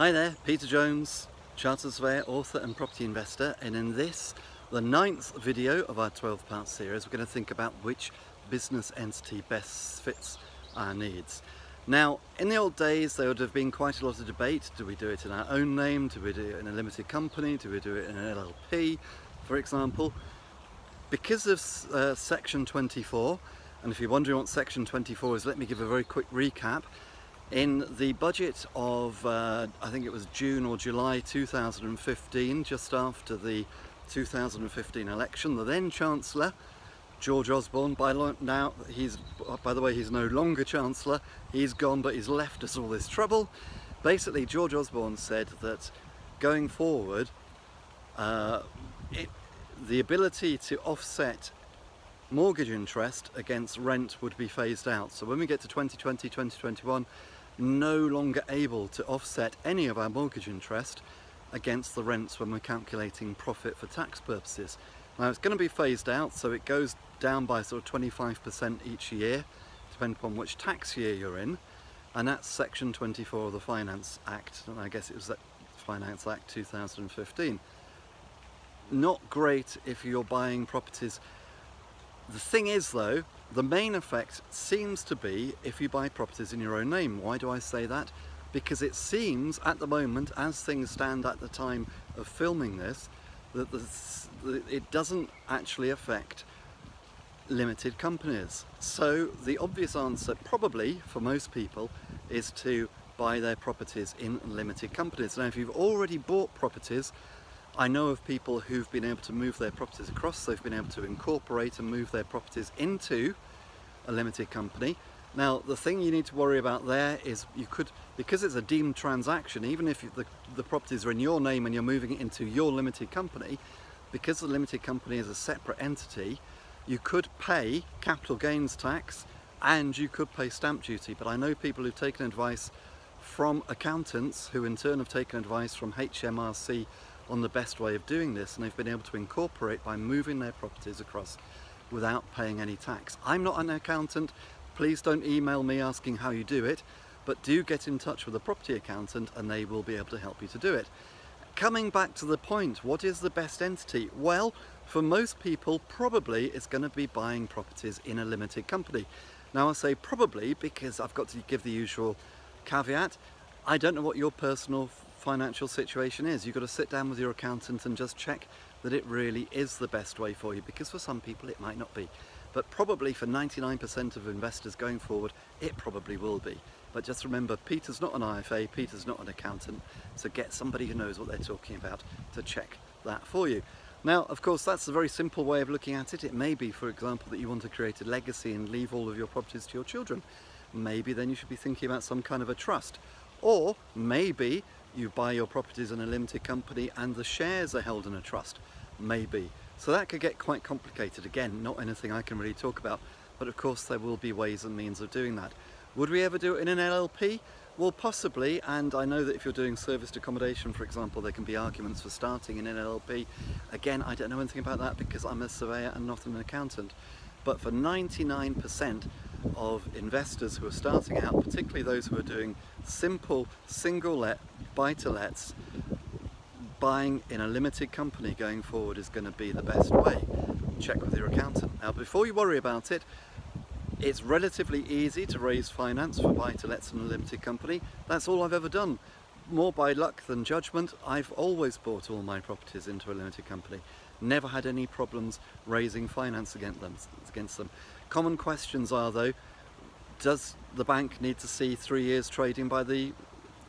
Hi there, Peter Jones, Chartered Surveyor, author and property investor and in this, the ninth video of our 12 part series, we're going to think about which business entity best fits our needs. Now, in the old days, there would have been quite a lot of debate. Do we do it in our own name? Do we do it in a limited company? Do we do it in an LLP, for example? Because of uh, Section 24, and if you're wondering what Section 24 is, let me give a very quick recap. In the budget of, uh, I think it was June or July 2015, just after the 2015 election, the then Chancellor, George Osborne, by now he's, by the way, he's no longer Chancellor, he's gone but he's left us all this trouble. Basically, George Osborne said that going forward, uh, it, the ability to offset mortgage interest against rent would be phased out. So when we get to 2020, 2021, no longer able to offset any of our mortgage interest against the rents when we're calculating profit for tax purposes. Now it's going to be phased out so it goes down by sort of 25% each year depending upon which tax year you're in and that's section 24 of the Finance Act and I guess it was that Finance Act 2015. Not great if you're buying properties. The thing is though the main effect seems to be if you buy properties in your own name. Why do I say that? Because it seems at the moment, as things stand at the time of filming this, that it doesn't actually affect limited companies. So the obvious answer probably for most people is to buy their properties in limited companies. Now if you've already bought properties I know of people who've been able to move their properties across, they've been able to incorporate and move their properties into a limited company. Now the thing you need to worry about there is you could, because it's a deemed transaction, even if the, the properties are in your name and you're moving it into your limited company, because the limited company is a separate entity, you could pay capital gains tax and you could pay stamp duty. But I know people who've taken advice from accountants who in turn have taken advice from HMRC on the best way of doing this and they've been able to incorporate by moving their properties across without paying any tax. I'm not an accountant, please don't email me asking how you do it, but do get in touch with a property accountant and they will be able to help you to do it. Coming back to the point, what is the best entity? Well, for most people, probably it's going to be buying properties in a limited company. Now I say probably because I've got to give the usual caveat. I don't know what your personal financial situation is. You've got to sit down with your accountant and just check that it really is the best way for you because for some people it might not be. But probably for 99% of investors going forward, it probably will be. But just remember, Peter's not an IFA, Peter's not an accountant, so get somebody who knows what they're talking about to check that for you. Now, of course, that's a very simple way of looking at it. It may be, for example, that you want to create a legacy and leave all of your properties to your children. Maybe then you should be thinking about some kind of a trust. Or maybe you buy your properties in a limited company and the shares are held in a trust, maybe. So that could get quite complicated. Again, not anything I can really talk about, but of course there will be ways and means of doing that. Would we ever do it in an LLP? Well, possibly, and I know that if you're doing serviced accommodation, for example, there can be arguments for starting in an LLP. Again, I don't know anything about that because I'm a surveyor and not an accountant. But for 99% of investors who are starting out, particularly those who are doing simple single let buy-to-lets, buying in a limited company going forward is going to be the best way. Check with your accountant. Now before you worry about it, it's relatively easy to raise finance for buy-to-lets in a limited company. That's all I've ever done. More by luck than judgment, I've always bought all my properties into a limited company. Never had any problems raising finance against them. Against them. Common questions are though, does the bank need to see three years trading by the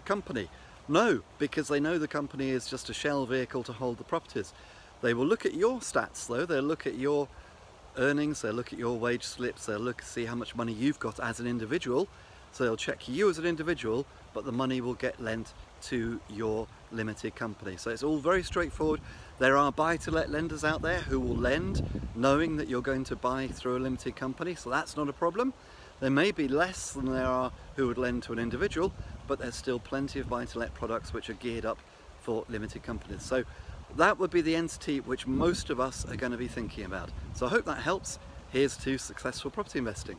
company? No, because they know the company is just a shell vehicle to hold the properties. They will look at your stats though, they'll look at your earnings, they'll look at your wage slips, they'll look see how much money you've got as an individual. So they'll check you as an individual, but the money will get lent to your limited company. So it's all very straightforward. There are buy-to-let lenders out there who will lend knowing that you're going to buy through a limited company, so that's not a problem. There may be less than there are who would lend to an individual, but there's still plenty of buy-to-let products which are geared up for limited companies. So that would be the entity which most of us are going to be thinking about. So I hope that helps. Here's to successful property investing.